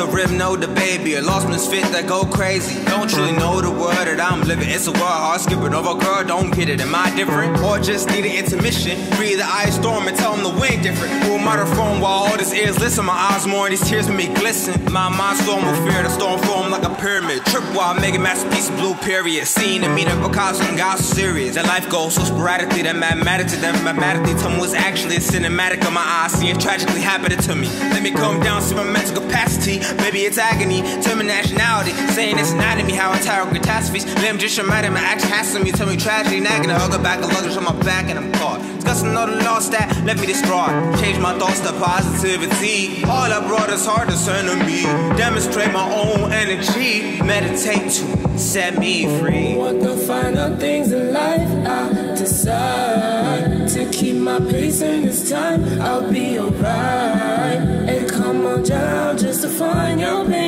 the rib, know the baby. A lost misfit that go crazy. Don't truly mm-hmm. know the world that I'm living. It's a world hard skipping over, girl. Don't get it. Am I different? Or just need an intermission? Breathe the ice storm and tell them the wind different. I to form while all this ears listen? My eyes more and these tears make me glisten. My mind storm will fear the storm form like a pyramid. Trip while making masterpiece blue period. Seeing the meaning of Picasso and God so serious. That life goes so sporadically that mathematically, that mathematically tell me what's actually a cinematic of my eyes. Seeing tragically happening to me. Let me come down to my mental capacity. Maybe it's agony, term nationality. Saying it's not anatomy, how I tire catastrophes. Let just remind my action has to me. Tell me tragedy, nagging. I hug her back, a luggage on my back, and I'm caught. Discussing all the lost that left me distraught. Change my thoughts to positivity. All I brought is hard to turn to me. Demonstrate my own energy. Meditate to set me free. Want the finer things in life, I decide to keep my pace in this time. I'll be alright. Just to find your pain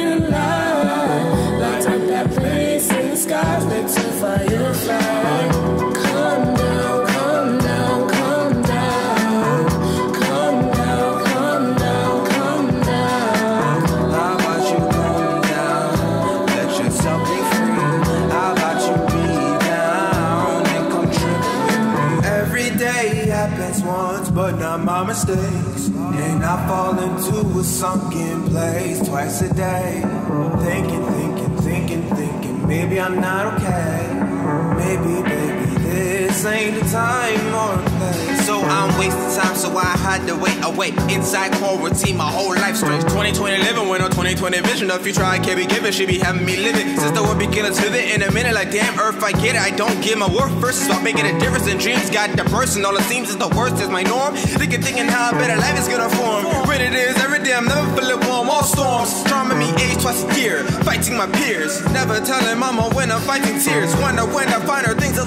once, but not my mistakes. And I fall into a sunken place twice a day. Thinking, thinking, thinking, thinking, maybe I'm not okay. Maybe, baby, this ain't the time or. So I'm wasting time, so I had to wait away. Inside quarantine, my whole life strange. 2020 living with no 2020 vision. If you try, can't be given, she be having me living. Since the world to pivot in a minute, like damn earth, I get it. I don't give my worth first. Start making a difference in dreams. Got the person, all it seems is the worst is my norm. Thinking, thinking how a better life is gonna form. When it is every day, I'm never feeling warm. All storms, trauma me age twice a year. Fighting my peers, never telling mama when I'm fighting tears. Wonder when I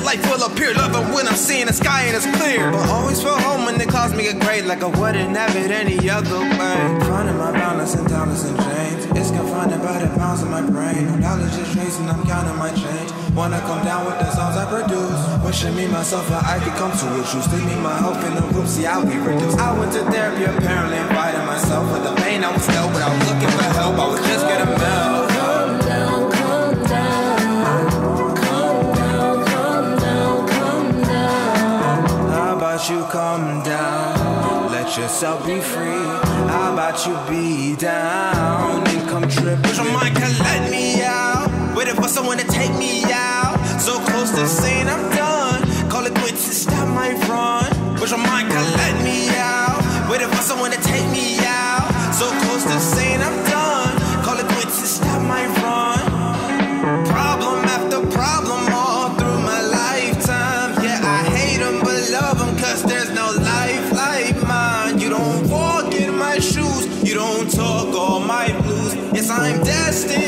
life will appear. Loving when I'm seeing the sky and it's clear. But always feel home when they calls me a grade like I wouldn't have it any other way. Finding my balance in dollars and change. It's confined by the pounds in my brain. No knowledge is tracing, I'm counting my change. Wanna come down with the songs I produce. Wishing me myself that I could come to a. Stick me my hope in the room, see I'll be reduced. I went to therapy, apparently inviting myself with the pain I was but I yourself be free. How about you be down and come trip? Wish your mind can let me out. Waiting for someone to take me out. So close to saying I'm done. Call it quits and stop my run. Wish your mind can let me out. Waiting for someone to don't talk all my blues. Yes, I'm destined